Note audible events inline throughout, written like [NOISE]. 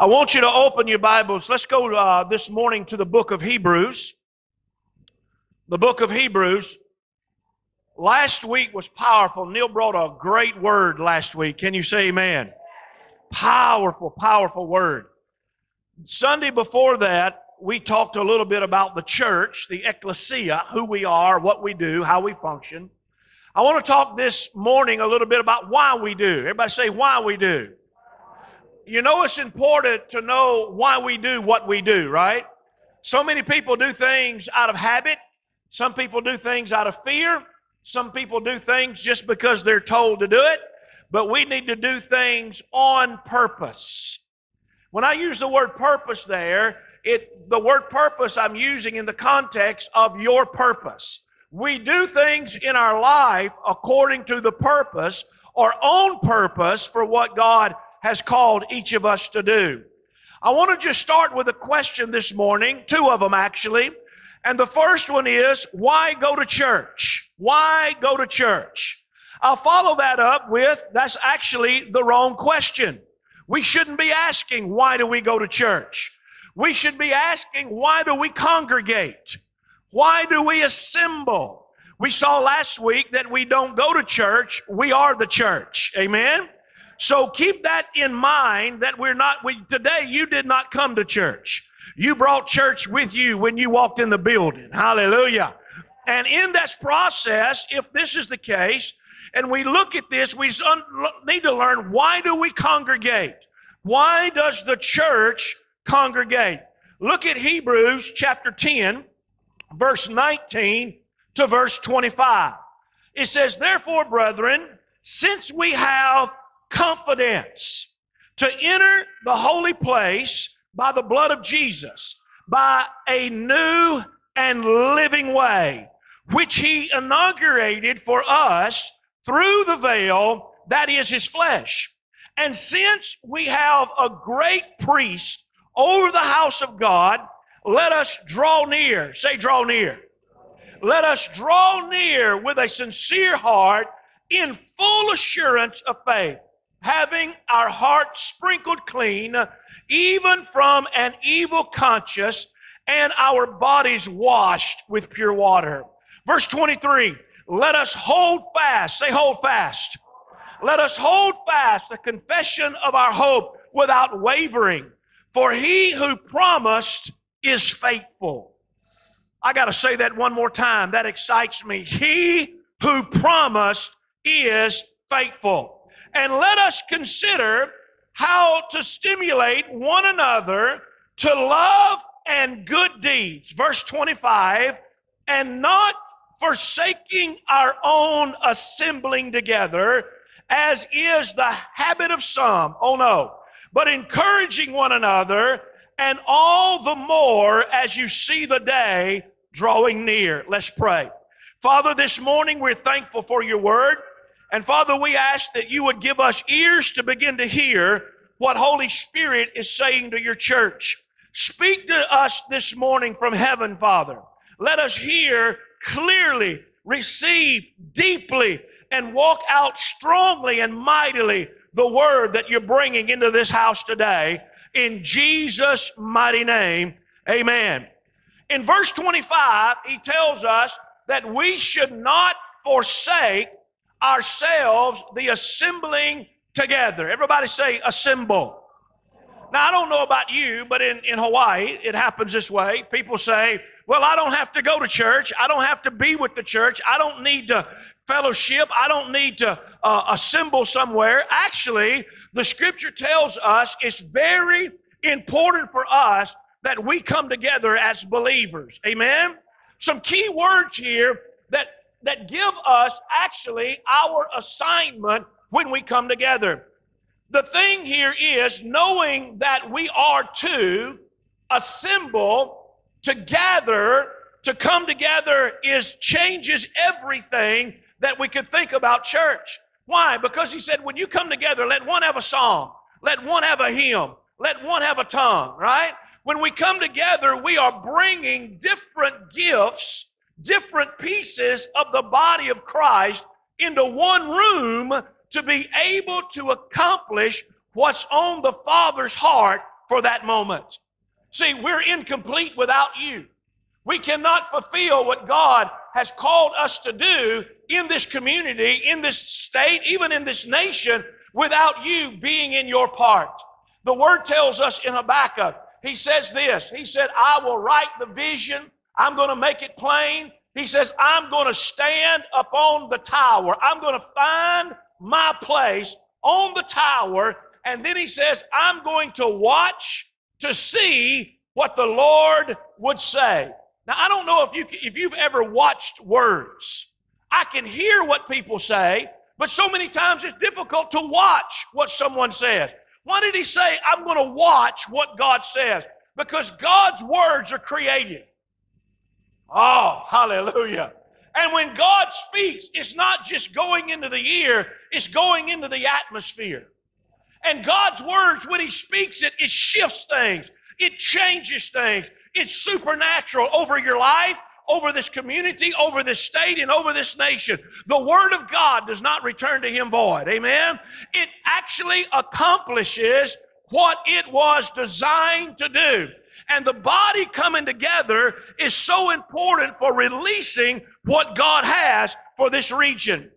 I want you to open your Bibles. Let's go uh, this morning to the book of Hebrews. The book of Hebrews. Last week was powerful. Neil brought a great word last week. Can you say amen? Powerful, powerful word. Sunday before that, we talked a little bit about the church, the ecclesia, who we are, what we do, how we function. I want to talk this morning a little bit about why we do. Everybody say why we do. You know, it's important to know why we do what we do, right? So many people do things out of habit. Some people do things out of fear. Some people do things just because they're told to do it. But we need to do things on purpose. When I use the word purpose there, it, the word purpose I'm using in the context of your purpose. We do things in our life according to the purpose or own purpose for what God has called each of us to do. I want to just start with a question this morning, two of them actually. And the first one is, why go to church? Why go to church? I'll follow that up with, that's actually the wrong question. We shouldn't be asking, why do we go to church? We should be asking, why do we congregate? Why do we assemble? We saw last week that we don't go to church, we are the church. Amen? So keep that in mind that we're not, we, today you did not come to church. You brought church with you when you walked in the building. Hallelujah. And in this process, if this is the case, and we look at this, we need to learn why do we congregate? Why does the church congregate? Look at Hebrews chapter 10, verse 19 to verse 25. It says, Therefore, brethren, since we have confidence to enter the holy place by the blood of Jesus, by a new and living way, which he inaugurated for us through the veil that is his flesh. And since we have a great priest over the house of God, let us draw near. Say, draw near. Let us draw near with a sincere heart in full assurance of faith having our hearts sprinkled clean, even from an evil conscience, and our bodies washed with pure water. Verse 23 Let us hold fast, say, hold fast. Let us hold fast the confession of our hope without wavering, for he who promised is faithful. I got to say that one more time. That excites me. He who promised is faithful and let us consider how to stimulate one another to love and good deeds. Verse 25, and not forsaking our own assembling together, as is the habit of some. Oh no. But encouraging one another, and all the more as you see the day drawing near. Let's pray. Father, this morning we're thankful for your word. And Father, we ask that you would give us ears to begin to hear what Holy Spirit is saying to your church. Speak to us this morning from heaven, Father. Let us hear clearly, receive deeply, and walk out strongly and mightily the word that you're bringing into this house today. In Jesus' mighty name, amen. In verse 25, he tells us that we should not forsake ourselves the assembling together. Everybody say assemble. Now, I don't know about you, but in, in Hawaii, it happens this way. People say, well, I don't have to go to church. I don't have to be with the church. I don't need to fellowship. I don't need to uh, assemble somewhere. Actually, the scripture tells us it's very important for us that we come together as believers. Amen? Some key words here that that give us actually our assignment when we come together. The thing here is knowing that we are to assemble, to gather, to come together is changes everything that we could think about church. Why? Because he said, when you come together, let one have a song, let one have a hymn, let one have a tongue, right? When we come together, we are bringing different gifts different pieces of the body of Christ into one room to be able to accomplish what's on the Father's heart for that moment. See, we're incomplete without you. We cannot fulfill what God has called us to do in this community, in this state, even in this nation, without you being in your part. The word tells us in Habakkuk, he says this He said, I will write the vision, I'm going to make it plain. He says, I'm going to stand upon the tower, I'm going to find my place on the tower. And then he says, I'm going to watch to see what the Lord would say. Now, I don't know if, you, if you've ever watched words. I can hear what people say, but so many times it's difficult to watch what someone says. Why did he say, I'm going to watch what God says? Because God's words are creative. Oh, hallelujah. And when God speaks, it's not just going into the ear, it's going into the atmosphere. And God's words, when He speaks it, it shifts things, it changes things, it's supernatural over your life, over this community, over this state, and over this nation. The Word of God does not return to Him void. Amen? It actually accomplishes what it was designed to do. And the body coming together is so important for releasing what God has for this region.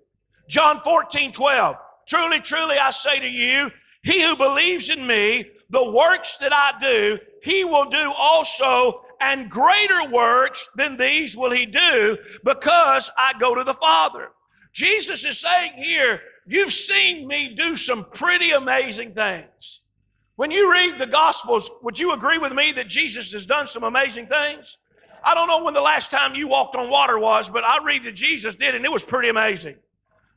John 14, 12. Truly, truly, I say to you, he who believes in me, the works that I do, he will do also, and greater works than these will he do because I go to the Father. Jesus is saying here, you've seen me do some pretty amazing things. When you read the Gospels, would you agree with me that Jesus has done some amazing things? I don't know when the last time you walked on water was, but I read that Jesus did, and it was pretty amazing.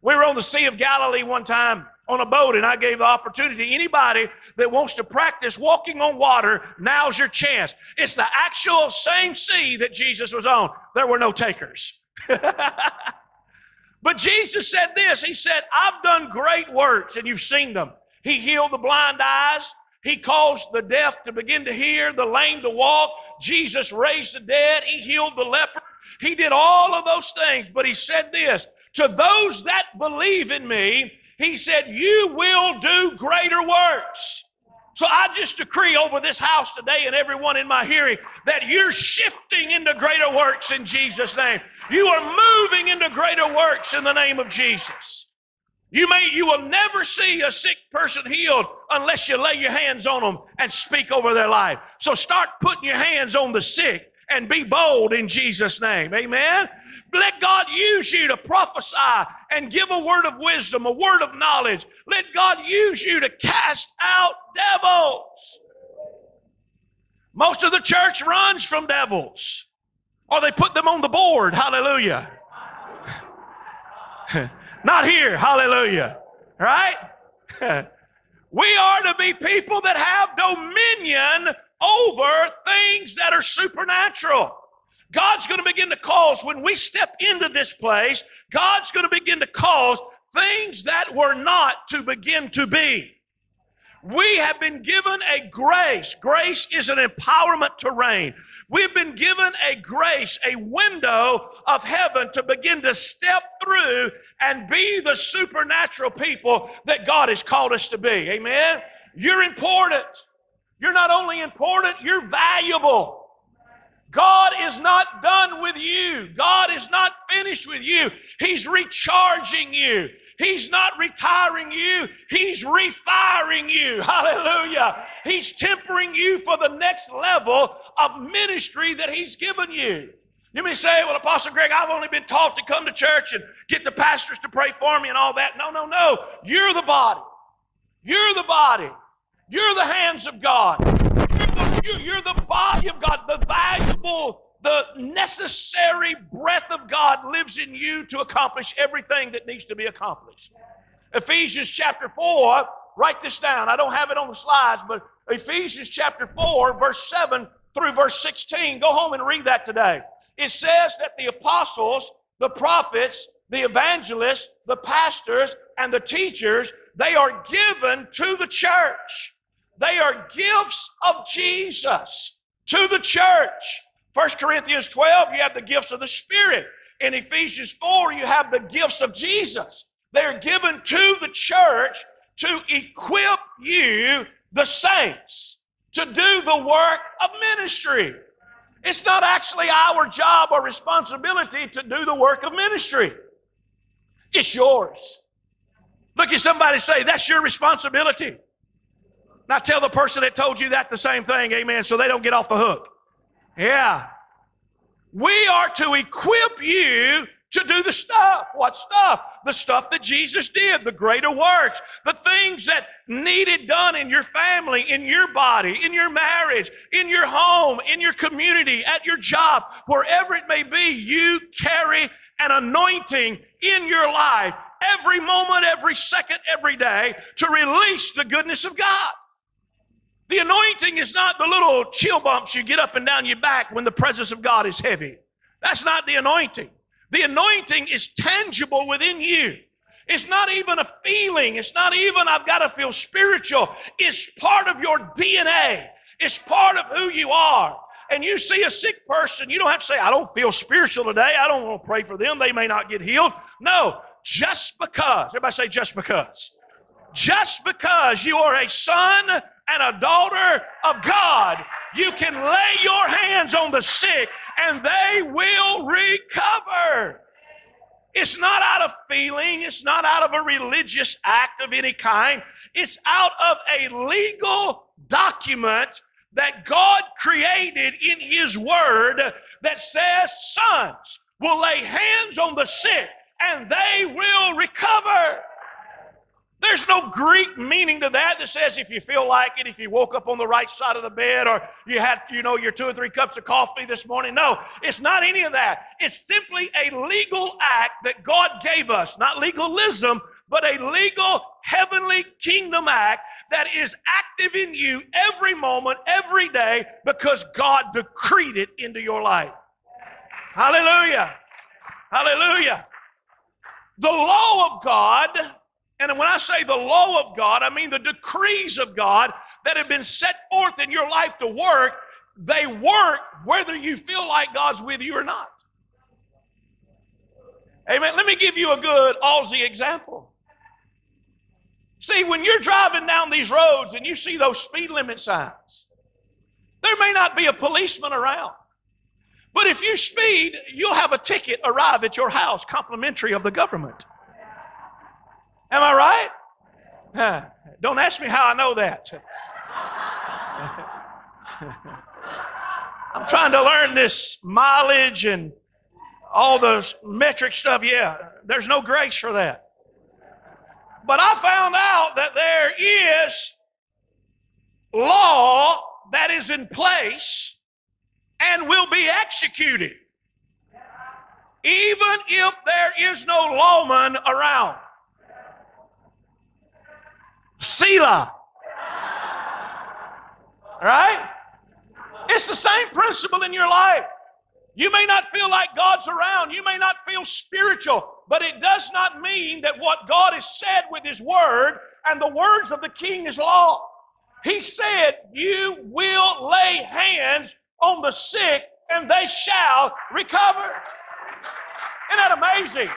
We were on the Sea of Galilee one time on a boat, and I gave the opportunity. Anybody that wants to practice walking on water, now's your chance. It's the actual same sea that Jesus was on. There were no takers. [LAUGHS] but Jesus said this He said, I've done great works, and you've seen them. He healed the blind eyes. He caused the deaf to begin to hear, the lame to walk. Jesus raised the dead. He healed the leper. He did all of those things. But he said this to those that believe in me, he said, You will do greater works. So I just decree over this house today and everyone in my hearing that you're shifting into greater works in Jesus' name. You are moving into greater works in the name of Jesus. You may you will never see a sick person healed unless you lay your hands on them and speak over their life. So start putting your hands on the sick and be bold in Jesus' name. Amen. Let God use you to prophesy and give a word of wisdom, a word of knowledge. Let God use you to cast out devils. Most of the church runs from devils, or they put them on the board. Hallelujah. [LAUGHS] Not here. Hallelujah. Right? [LAUGHS] we are to be people that have dominion over things that are supernatural. God's going to begin to cause, when we step into this place, God's going to begin to cause things that were not to begin to be. We have been given a grace. Grace is an empowerment to reign. We've been given a grace, a window of heaven to begin to step through and be the supernatural people that God has called us to be. Amen. You're important. You're not only important, you're valuable. God is not done with you. God is not finished with you. He's recharging you. He's not retiring you, He's refiring you. Hallelujah. He's tempering you for the next level of ministry that He's given you. You may say, Well, Apostle Greg, I've only been taught to come to church and get the pastors to pray for me and all that. No, no, no. You're the body. You're the body. You're the hands of God. You're the, you're the body of God, the valuable the necessary breath of God lives in you to accomplish everything that needs to be accomplished. Ephesians chapter 4, write this down. I don't have it on the slides, but Ephesians chapter 4, verse 7 through verse 16. Go home and read that today. It says that the apostles, the prophets, the evangelists, the pastors, and the teachers, they are given to the church. They are gifts of Jesus to the church. 1 Corinthians 12, you have the gifts of the Spirit. In Ephesians 4, you have the gifts of Jesus. They're given to the church to equip you, the saints, to do the work of ministry. It's not actually our job or responsibility to do the work of ministry. It's yours. Look at somebody say, That's your responsibility. Now tell the person that told you that the same thing, amen, so they don't get off the hook. Yeah. We are to equip you to do the stuff. What stuff? The stuff that Jesus did, the greater works, the things that needed done in your family, in your body, in your marriage, in your home, in your community, at your job, wherever it may be, you carry an anointing in your life every moment, every second, every day to release the goodness of God. The anointing is not the little chill bumps you get up and down your back when the presence of God is heavy. That's not the anointing. The anointing is tangible within you. It's not even a feeling. It's not even, I've got to feel spiritual. It's part of your DNA. It's part of who you are. And you see a sick person, you don't have to say, I don't feel spiritual today. I don't want to pray for them. They may not get healed. No, just because. Everybody say, just because. Just because you are a son and a daughter of God, you can lay your hands on the sick and they will recover. It's not out of feeling, it's not out of a religious act of any kind. It's out of a legal document that God created in His Word that says sons will lay hands on the sick and they will recover. There's no Greek meaning to that that says if you feel like it, if you woke up on the right side of the bed or you had, you know, your two or three cups of coffee this morning. No, it's not any of that. It's simply a legal act that God gave us, not legalism, but a legal heavenly kingdom act that is active in you every moment, every day, because God decreed it into your life. Hallelujah. Hallelujah. The law of God and when I say the law of God, I mean the decrees of God that have been set forth in your life to work. They work whether you feel like God's with you or not. Amen. Let me give you a good Aussie example. See, when you're driving down these roads and you see those speed limit signs, there may not be a policeman around. But if you speed, you'll have a ticket arrive at your house complimentary of the government. Am I right? Huh. Don't ask me how I know that. I'm trying to learn this mileage and all the metric stuff. Yeah, there's no grace for that. But I found out that there is law that is in place and will be executed, even if there is no lawman around. Selah. Right? It's the same principle in your life. You may not feel like God's around. You may not feel spiritual, but it does not mean that what God has said with His Word and the words of the King is law. He said, You will lay hands on the sick and they shall recover. Isn't that amazing?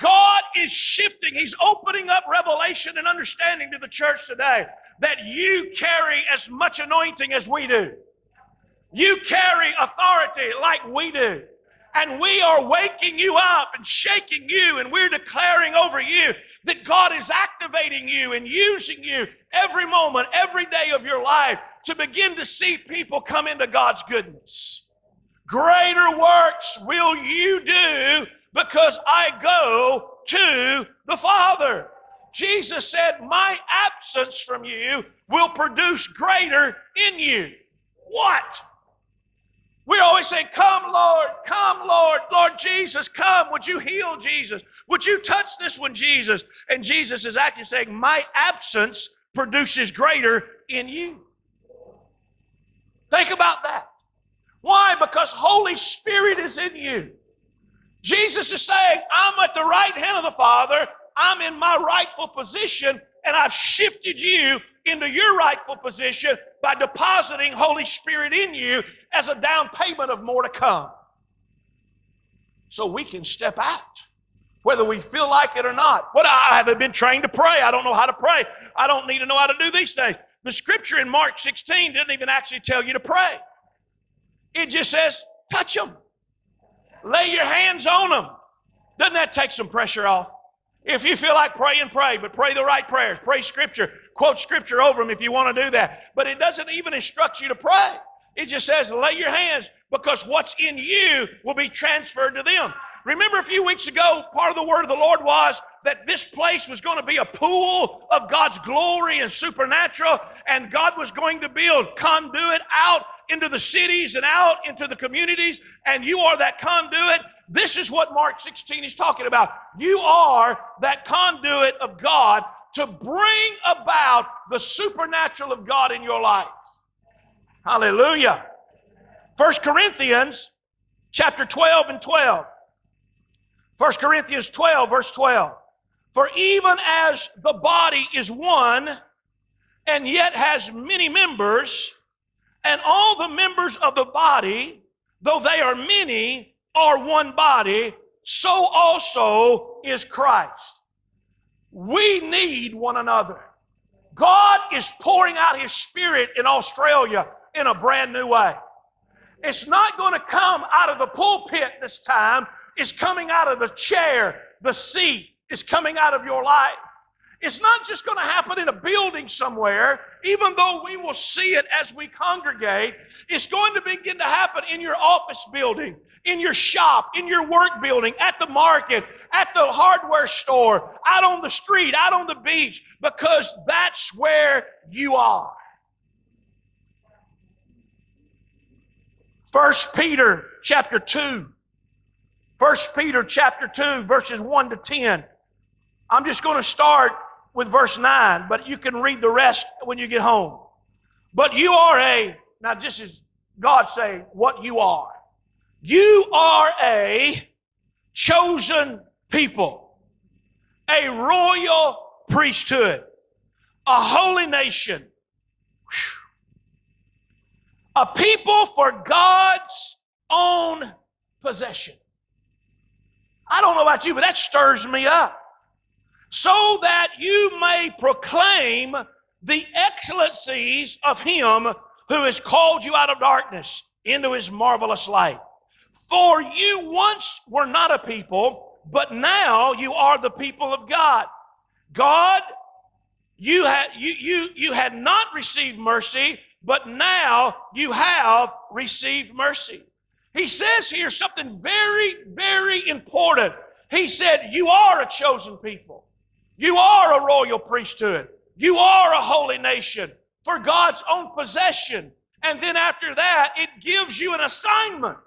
God is shifting. He's opening up revelation and understanding to the church today that you carry as much anointing as we do. You carry authority like we do. And we are waking you up and shaking you, and we're declaring over you that God is activating you and using you every moment, every day of your life to begin to see people come into God's goodness. Greater works will you do because I go to the Father. Jesus said, My absence from you will produce greater in you. What? We always say, Come, Lord, come, Lord, Lord Jesus, come. Would you heal Jesus? Would you touch this one, Jesus? And Jesus is actually saying, My absence produces greater in you. Think about that. Why? Because Holy Spirit is in you. Jesus is saying, I'm at the right hand of the Father, I'm in my rightful position, and I've shifted you into your rightful position by depositing Holy Spirit in you as a down payment of more to come. So we can step out, whether we feel like it or not. What I haven't been trained to pray. I don't know how to pray. I don't need to know how to do these things. the scripture in Mark 16 didn't even actually tell you to pray. It just says, touch them. Lay your hands on them. Doesn't that take some pressure off? If you feel like praying, pray, but pray the right prayers. Pray scripture. Quote scripture over them if you want to do that. But it doesn't even instruct you to pray. It just says, lay your hands because what's in you will be transferred to them. Remember a few weeks ago, part of the word of the Lord was that this place was going to be a pool of God's glory and supernatural, and God was going to build conduit out into the cities and out into the communities, and you are that conduit. This is what Mark 16 is talking about. You are that conduit of God to bring about the supernatural of God in your life. Hallelujah. First Corinthians chapter 12 and 12. First Corinthians 12, verse 12. For even as the body is one and yet has many members, and all the members of the body, though they are many, are one body, so also is Christ. We need one another. God is pouring out His Spirit in Australia in a brand new way. It's not going to come out of the pulpit this time, it's coming out of the chair, the seat, it's coming out of your life. It's not just going to happen in a building somewhere, even though we will see it as we congregate. It's going to begin to happen in your office building, in your shop, in your work building, at the market, at the hardware store, out on the street, out on the beach, because that's where you are. First Peter chapter 2. First Peter chapter 2, verses 1 to 10. I'm just going to start with verse 9, but you can read the rest when you get home. But you are a, now this is God saying what you are. You are a chosen people, a royal priesthood, a holy nation, a people for God's own possession. I don't know about you, but that stirs me up so that you may proclaim the excellencies of him who has called you out of darkness into his marvelous light. For you once were not a people, but now you are the people of God. God, you had, you, you, you had not received mercy, but now you have received mercy. He says here something very, very important. He said, You are a chosen people. You are a royal priesthood. You are a holy nation for God's own possession. And then after that, it gives you an assignment.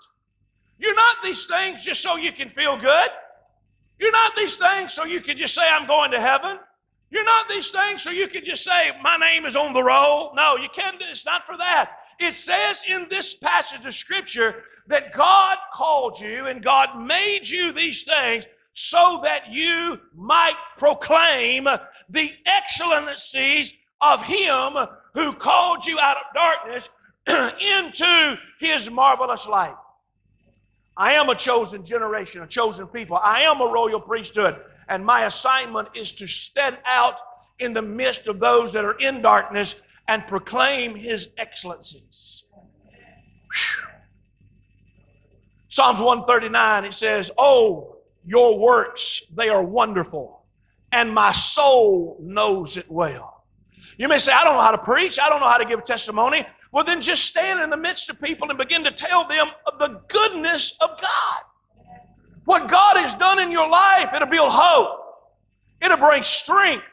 You're not these things just so you can feel good. You're not these things so you can just say, I'm going to heaven. You're not these things so you can just say, My name is on the roll. No, you can't. It's not for that. It says in this passage of Scripture that God called you and God made you these things so that you might proclaim the excellencies of Him who called you out of darkness [CLEARS THROAT] into His marvelous light. I am a chosen generation, a chosen people. I am a royal priesthood, and my assignment is to stand out in the midst of those that are in darkness and proclaim His excellencies. Whew. Psalms 139, it says, Oh, your works, they are wonderful, and my soul knows it well. You may say, I don't know how to preach, I don't know how to give a testimony. Well, then just stand in the midst of people and begin to tell them of the goodness of God. What God has done in your life, it'll build hope, it'll bring strength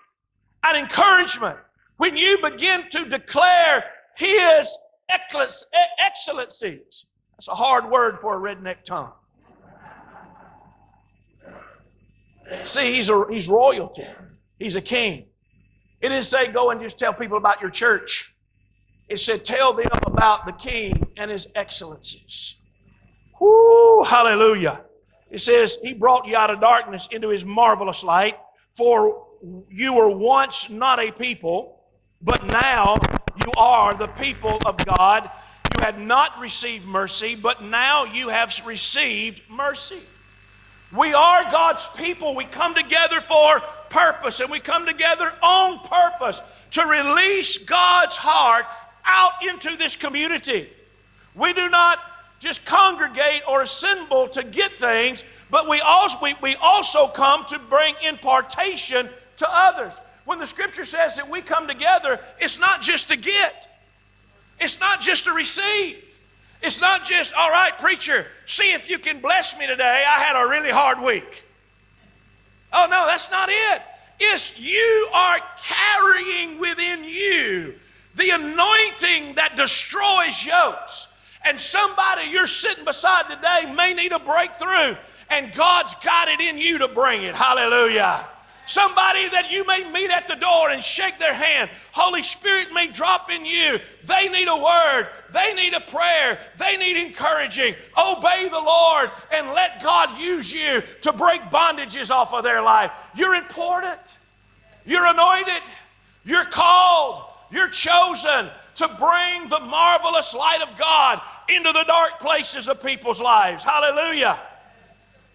and encouragement. When you begin to declare His excellencies, that's a hard word for a redneck tongue. See, he's, a, he's royalty. He's a king. It didn't say go and just tell people about your church. It said tell them about the king and his excellencies. Whoo, hallelujah. It says he brought you out of darkness into his marvelous light. For you were once not a people, but now you are the people of God. You had not received mercy, but now you have received mercy. We are God's people. We come together for purpose and we come together on purpose to release God's heart out into this community. We do not just congregate or assemble to get things, but we also, we, we also come to bring impartation to others. When the scripture says that we come together, it's not just to get, it's not just to receive. It's not just, all right, preacher, see if you can bless me today. I had a really hard week. Oh, no, that's not it. It's you are carrying within you the anointing that destroys yokes. And somebody you're sitting beside today may need a breakthrough, and God's got it in you to bring it. Hallelujah. Somebody that you may meet at the door and shake their hand. Holy Spirit may drop in you. They need a word. They need a prayer. They need encouraging. Obey the Lord and let God use you to break bondages off of their life. You're important. You're anointed. You're called. You're chosen to bring the marvelous light of God into the dark places of people's lives. Hallelujah.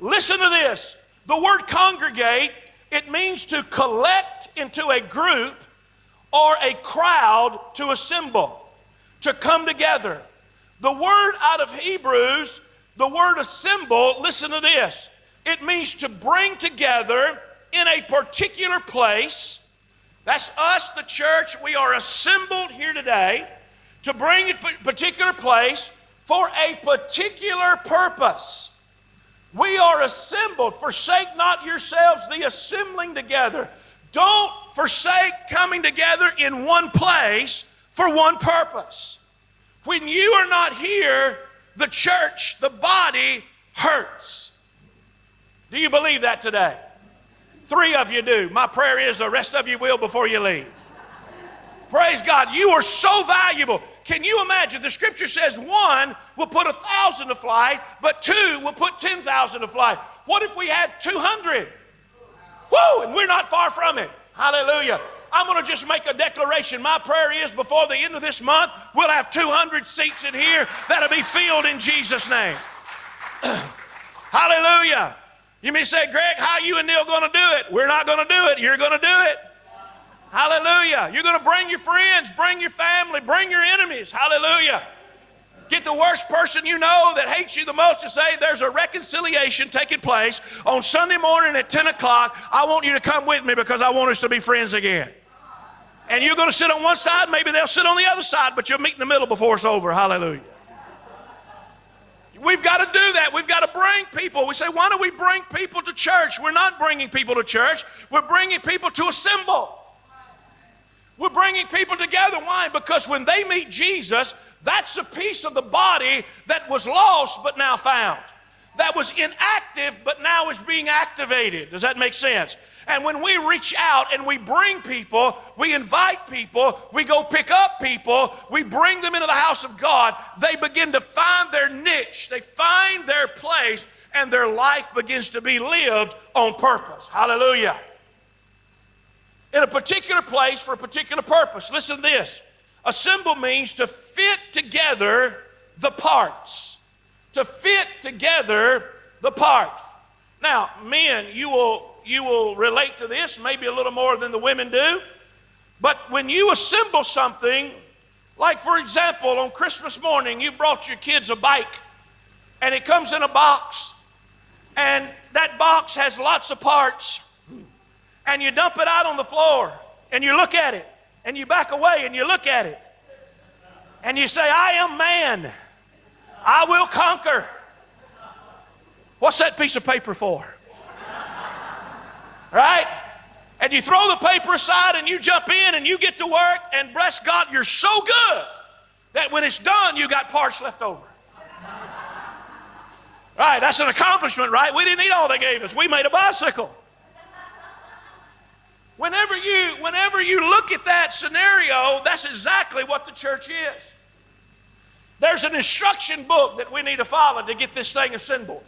Listen to this. The word congregate it means to collect into a group or a crowd to assemble, to come together. The word out of Hebrews, the word assemble, listen to this. It means to bring together in a particular place. That's us, the church. We are assembled here today to bring a particular place for a particular purpose. We are assembled. Forsake not yourselves the assembling together. Don't forsake coming together in one place for one purpose. When you are not here, the church, the body hurts. Do you believe that today? Three of you do. My prayer is the rest of you will before you leave. Praise God. You are so valuable. Can you imagine? The scripture says one will put a thousand to flight, but two will put 10,000 to flight. What if we had 200? Whoa, and we're not far from it. Hallelujah. I'm going to just make a declaration. My prayer is before the end of this month, we'll have 200 seats in here that'll be filled in Jesus' name. [CLEARS THROAT] Hallelujah. You may say, Greg, how you and Neil going to do it? We're not going to do it. You're going to do it. Hallelujah. You're going to bring your friends, bring your family, bring your enemies. Hallelujah. Get the worst person you know that hates you the most to say there's a reconciliation taking place on Sunday morning at 10 o'clock. I want you to come with me because I want us to be friends again. And you're going to sit on one side, maybe they'll sit on the other side, but you'll meet in the middle before it's over. Hallelujah. We've got to do that. We've got to bring people. We say, why don't we bring people to church? We're not bringing people to church, we're bringing people to assemble. We're bringing people together. Why? Because when they meet Jesus, that's a piece of the body that was lost but now found. That was inactive but now is being activated. Does that make sense? And when we reach out and we bring people, we invite people, we go pick up people, we bring them into the house of God, they begin to find their niche, they find their place, and their life begins to be lived on purpose. Hallelujah in a particular place for a particular purpose. Listen to this. Assemble means to fit together the parts. To fit together the parts. Now, men, you will, you will relate to this maybe a little more than the women do. But when you assemble something, like for example, on Christmas morning, you brought your kids a bike and it comes in a box, and that box has lots of parts and you dump it out on the floor and you look at it and you back away and you look at it and you say, I am man. I will conquer. What's that piece of paper for? Right? And you throw the paper aside and you jump in and you get to work, and bless God, you're so good that when it's done, you got parts left over. Right? That's an accomplishment, right? We didn't need all they gave us. We made a bicycle. Whenever you, whenever you look at that scenario, that's exactly what the church is. There's an instruction book that we need to follow to get this thing assembled.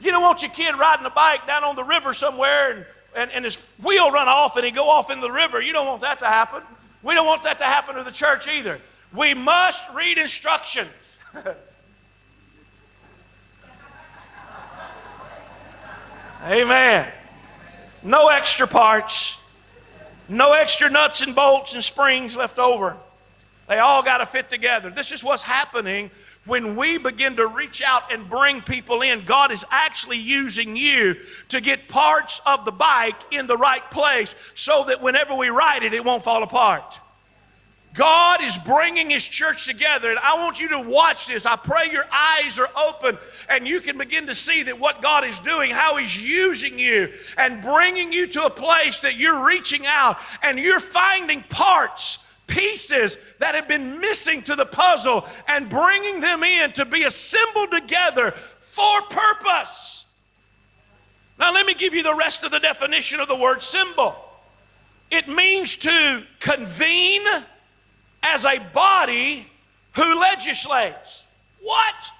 You don't want your kid riding a bike down on the river somewhere and, and, and his wheel run off and he go off in the river. You don't want that to happen. We don't want that to happen to the church either. We must read instructions. [LAUGHS] Amen. No extra parts. No extra nuts and bolts and springs left over. They all got to fit together. This is what's happening when we begin to reach out and bring people in. God is actually using you to get parts of the bike in the right place so that whenever we ride it, it won't fall apart. God is bringing His church together, and I want you to watch this. I pray your eyes are open and you can begin to see that what God is doing, how He's using you and bringing you to a place that you're reaching out and you're finding parts, pieces that have been missing to the puzzle and bringing them in to be assembled together for purpose. Now, let me give you the rest of the definition of the word symbol it means to convene as a body who legislates. What?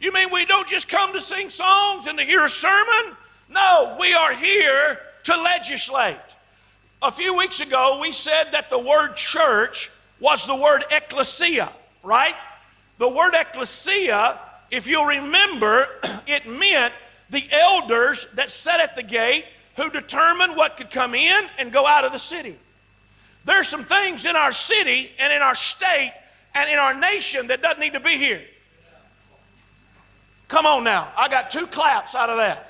You mean we don't just come to sing songs and to hear a sermon? No, we are here to legislate. A few weeks ago, we said that the word church was the word ecclesia, right? The word ecclesia, if you'll remember, [CLEARS THROAT] it meant the elders that sat at the gate who determined what could come in and go out of the city. There's some things in our city and in our state and in our nation that doesn't need to be here. Come on now. I got two claps out of that.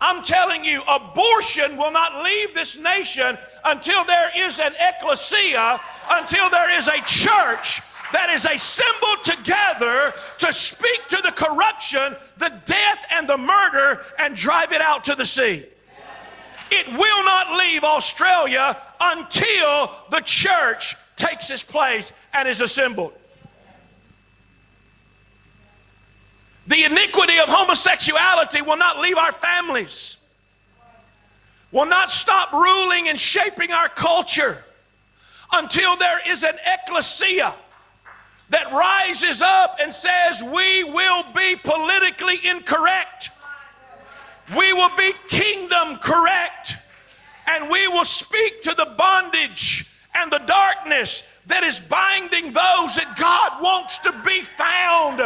I'm telling you, abortion will not leave this nation until there is an ecclesia, until there is a church that is assembled together to speak to the corruption, the death, and the murder and drive it out to the sea. It will not leave Australia until the church takes its place and is assembled. The iniquity of homosexuality will not leave our families, will not stop ruling and shaping our culture until there is an ecclesia that rises up and says, We will be politically incorrect. We will be kingdom correct. And we will speak to the bondage and the darkness that is binding those that God wants to be found.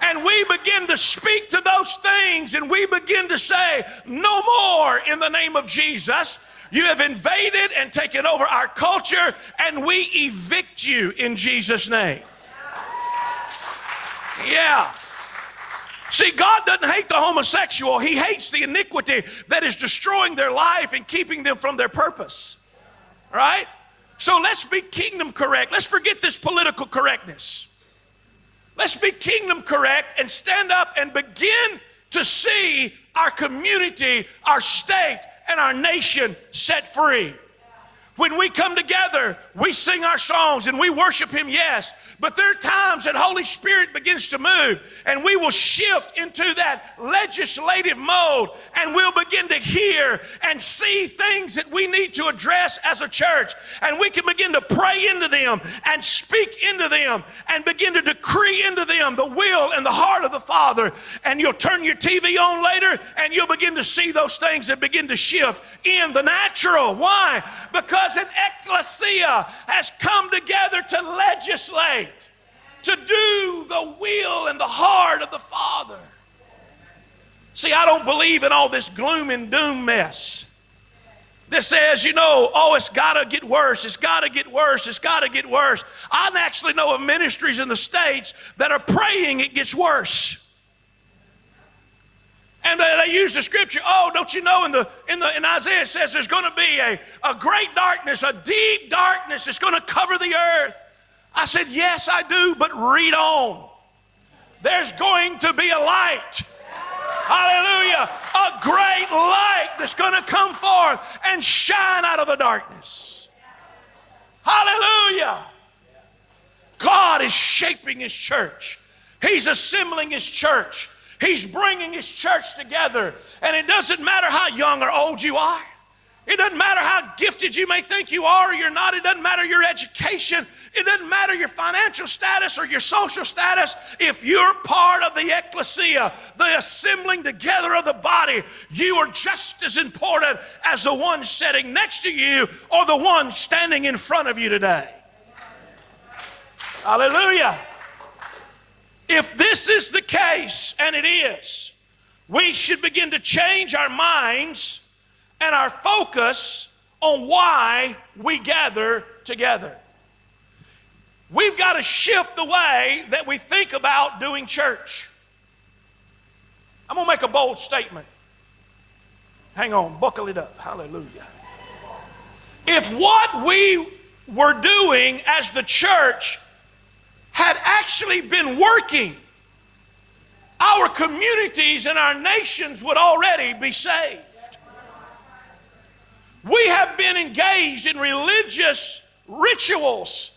And we begin to speak to those things and we begin to say, No more in the name of Jesus. You have invaded and taken over our culture, and we evict you in Jesus' name. Yeah. See, God doesn't hate the homosexual, He hates the iniquity that is destroying their life and keeping them from their purpose. Right? So let's be kingdom correct. Let's forget this political correctness. Let's be kingdom correct and stand up and begin to see our community, our state, and our nation set free. When we come together, we sing our songs and we worship Him, yes. But there are times that Holy Spirit begins to move and we will shift into that legislative mode and we'll begin to hear and see things that we need to address as a church. And we can begin to pray into them and speak into them and begin to decree into them the will and the heart of the Father. And you'll turn your TV on later and you'll begin to see those things that begin to shift in the natural. Why? Because an ecclesia has come together to legislate, to do the will and the heart of the Father. See, I don't believe in all this gloom and doom mess. This says, you know, oh, it's got to get worse. It's got to get worse. It's got to get worse. I actually know of ministries in the States that are praying it gets worse. And they, they, use the scripture, oh, don't you know in the in the in Isaiah it says there's gonna be a, a great darkness, a deep darkness that's gonna cover the earth. I said, Yes, I do, but read on. There's going to be a light. Hallelujah. A great light that's gonna come forth and shine out of the darkness. Hallelujah. God is shaping his church. He's assembling his church. He's bringing His church together. And it doesn't matter how young or old you are. It doesn't matter how gifted you may think you are or you're not. It doesn't matter your education. It doesn't matter your financial status or your social status. If you're part of the ecclesia, the assembling together of the body, you are just as important as the one sitting next to you or the one standing in front of you today. Hallelujah. If this is the case, and it is, we should begin to change our minds and our focus on why we gather together. We've got to shift the way that we think about doing church. I'm going to make a bold statement. Hang on, buckle it up. Hallelujah. If what we were doing as the church had actually been working, our communities and our nations would already be saved. We have been engaged in religious rituals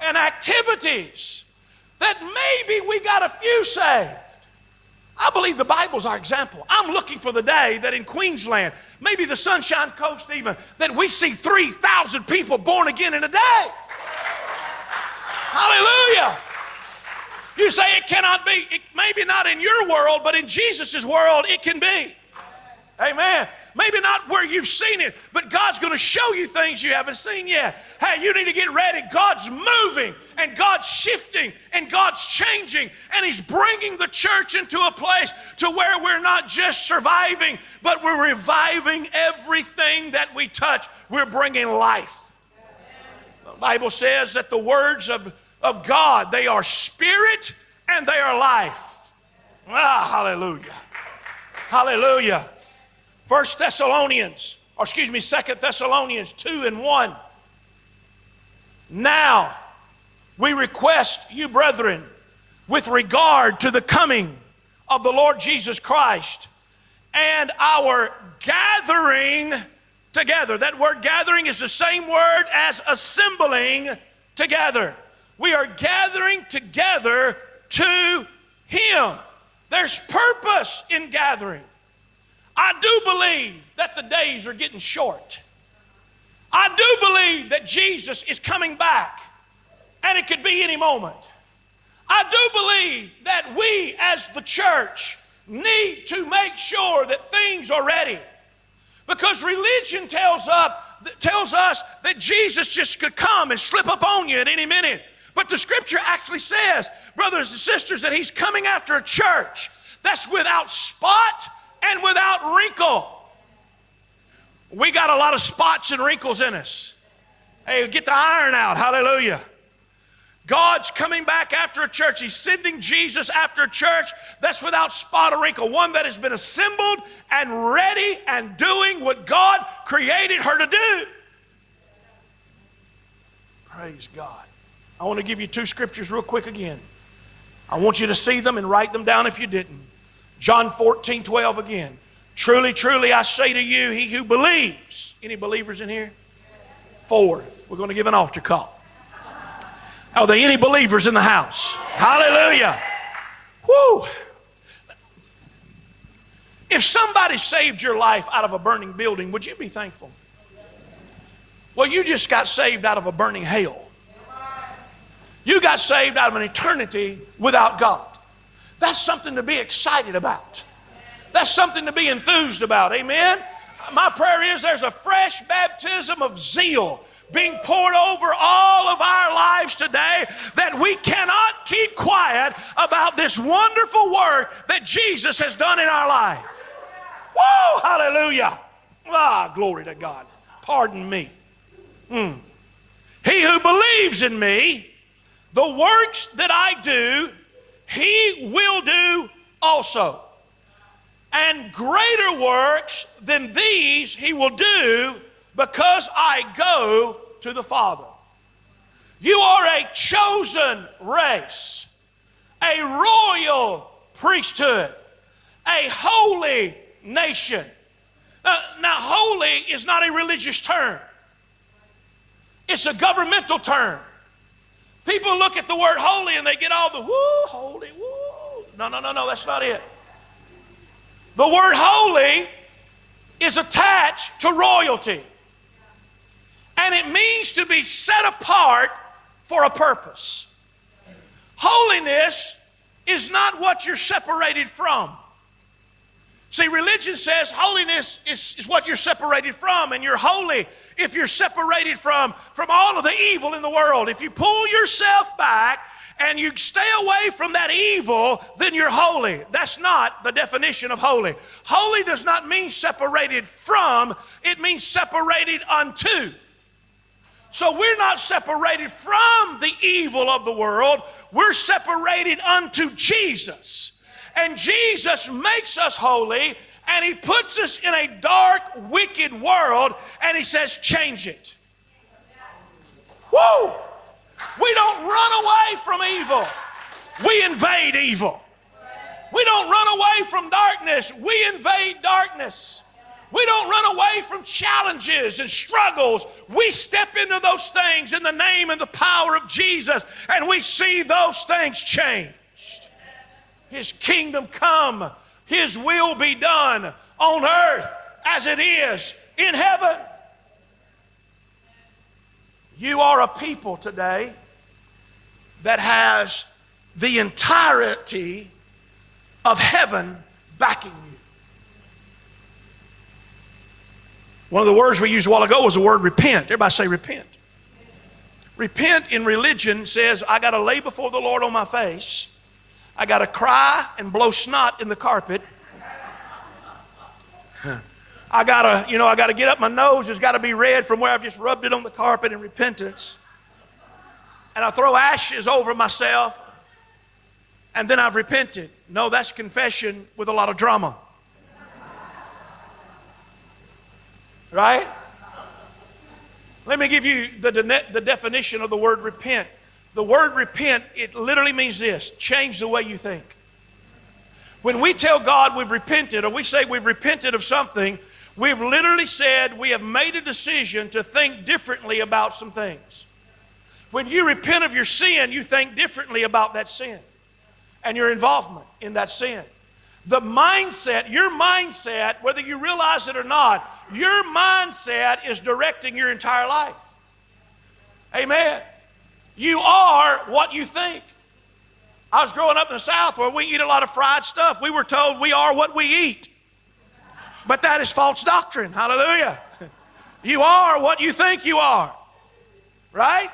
and activities that maybe we got a few saved. I believe the Bible's our example. I'm looking for the day that in Queensland, maybe the Sunshine Coast even, that we see 3,000 people born again in a day. Hallelujah. You say it cannot be. It, maybe not in your world, but in Jesus' world, it can be. Amen. Maybe not where you've seen it, but God's going to show you things you haven't seen yet. Hey, you need to get ready. God's moving and God's shifting and God's changing and He's bringing the church into a place to where we're not just surviving, but we're reviving everything that we touch. We're bringing life. Bible says that the words of, of God, they are spirit and they are life. Ah, hallelujah. Hallelujah. First Thessalonians, or excuse me, Second Thessalonians 2 and 1. Now, we request you, brethren, with regard to the coming of the Lord Jesus Christ and our gathering together. That word gathering is the same word as assembling together. We are gathering together to Him. There's purpose in gathering. I do believe that the days are getting short. I do believe that Jesus is coming back, and it could be any moment. I do believe that we as the church need to make sure that things are ready. Because religion tells, up, tells us that Jesus just could come and slip up on you at any minute. But the scripture actually says, brothers and sisters, that he's coming after a church that's without spot and without wrinkle. We got a lot of spots and wrinkles in us. Hey, get the iron out. Hallelujah. God's coming back after a church. He's sending Jesus after a church that's without spot or wrinkle, one that has been assembled and ready and doing what God created her to do. Praise God. I want to give you two scriptures real quick again. I want you to see them and write them down if you didn't. John 14, 12 again. Truly, truly, I say to you, he who believes. Any believers in here? Four. We're going to give an altar call. Are there any believers in the house? Hallelujah. Whoo. If somebody saved your life out of a burning building, would you be thankful? Well, you just got saved out of a burning hell. You got saved out of an eternity without God. That's something to be excited about. That's something to be enthused about. Amen. My prayer is there's a fresh baptism of zeal being poured over all of our lives today that we cannot keep quiet about this wonderful work that Jesus has done in our life. Whoa, hallelujah. Ah, glory to God. Pardon me. Hmm. He who believes in me, the works that I do, he will do also. And greater works than these he will do because I go to the Father. You are a chosen race, a royal priesthood, a holy nation. Uh, now, holy is not a religious term, it's a governmental term. People look at the word holy and they get all the woo, holy, woo. No, no, no, no, that's not it. The word holy is attached to royalty. And it means to be set apart for a purpose. Holiness is not what you're separated from. See, religion says holiness is, is what you're separated from, and you're holy if you're separated from, from all of the evil in the world, if you pull yourself back and you stay away from that evil, then you're holy. That's not the definition of holy. Holy does not mean separated from, it means separated unto. So we're not separated from the evil of the world, we're separated unto Jesus. And Jesus makes us holy, and He puts us in a dark, wicked world, and He says, change it. Whoa! We don't run away from evil, we invade evil. We don't run away from darkness, we invade darkness. We don't run away from challenges and struggles. We step into those things in the name and the power of Jesus, and we see those things changed. His kingdom come, His will be done on earth as it is in heaven. You are a people today that has the entirety of heaven backing you. One of the words we used a while ago was the word repent. Everybody say repent. Repent in religion says, I got to lay before the Lord on my face. I got to cry and blow snot in the carpet. [LAUGHS] I got to, you know, I got to get up my nose. It's got to be red from where I've just rubbed it on the carpet in repentance. And I throw ashes over myself. And then I've repented. No, that's confession with a lot of drama. Right? Let me give you the, de- the definition of the word repent. The word repent, it literally means this change the way you think. When we tell God we've repented, or we say we've repented of something, we've literally said we have made a decision to think differently about some things. When you repent of your sin, you think differently about that sin and your involvement in that sin. The mindset, your mindset, whether you realize it or not, your mindset is directing your entire life. Amen. You are what you think. I was growing up in the South where we eat a lot of fried stuff. We were told we are what we eat. But that is false doctrine. Hallelujah. [LAUGHS] You are what you think you are. Right?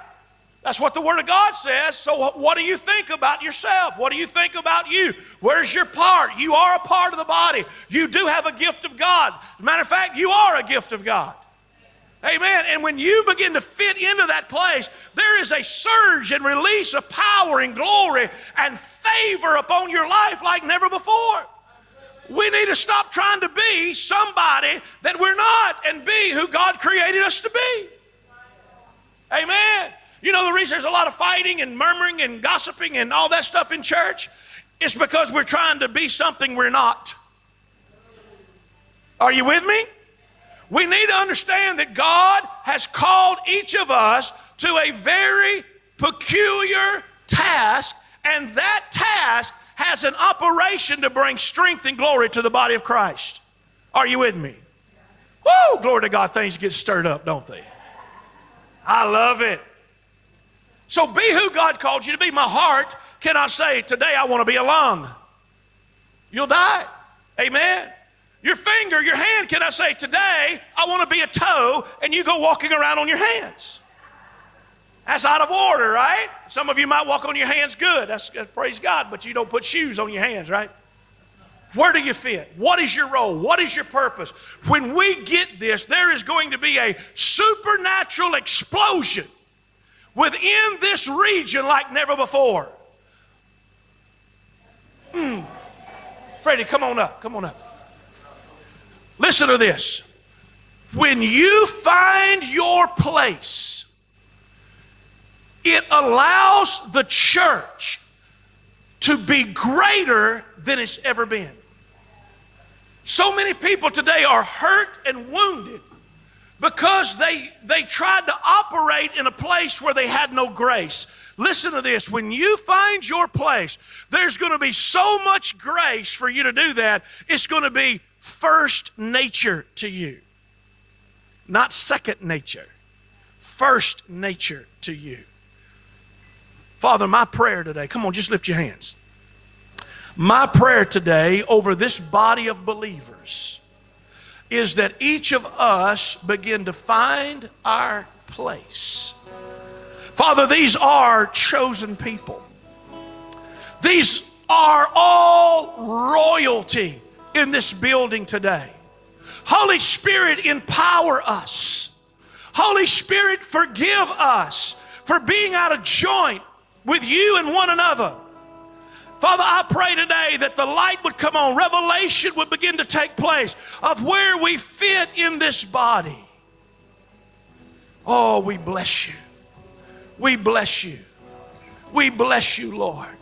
That's what the Word of God says. So, what do you think about yourself? What do you think about you? Where's your part? You are a part of the body. You do have a gift of God. As a matter of fact, you are a gift of God. Amen. And when you begin to fit into that place, there is a surge and release of power and glory and favor upon your life like never before. We need to stop trying to be somebody that we're not and be who God created us to be. Amen. You know the reason there's a lot of fighting and murmuring and gossiping and all that stuff in church? It's because we're trying to be something we're not. Are you with me? We need to understand that God has called each of us to a very peculiar task, and that task has an operation to bring strength and glory to the body of Christ. Are you with me? Woo! Glory to God, things get stirred up, don't they? I love it. So be who God called you to be. My heart cannot say, Today I want to be a lung. You'll die. Amen. Your finger, your hand cannot say, Today I want to be a toe, and you go walking around on your hands. That's out of order, right? Some of you might walk on your hands good. That's, that's praise God, but you don't put shoes on your hands, right? Where do you fit? What is your role? What is your purpose? When we get this, there is going to be a supernatural explosion within this region like never before. Hmm. Freddie, come on up. Come on up. Listen to this. When you find your place, it allows the church to be greater than it's ever been. So many people today are hurt and wounded because they, they tried to operate in a place where they had no grace. Listen to this. When you find your place, there's going to be so much grace for you to do that, it's going to be first nature to you. Not second nature, first nature to you. Father, my prayer today, come on, just lift your hands. My prayer today over this body of believers is that each of us begin to find our place. Father, these are chosen people. These are all royalty in this building today. Holy Spirit, empower us. Holy Spirit, forgive us for being out of joint with you and one another. Father, I pray today that the light would come on, revelation would begin to take place of where we fit in this body. Oh, we bless you. We bless you. We bless you, Lord.